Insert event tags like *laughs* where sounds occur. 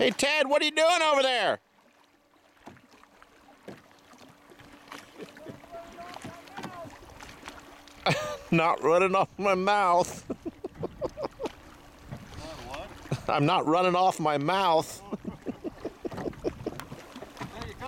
Hey, Ted, what are you doing over there? *laughs* not running off my mouth. *laughs* I'm not running off my mouth. Oh.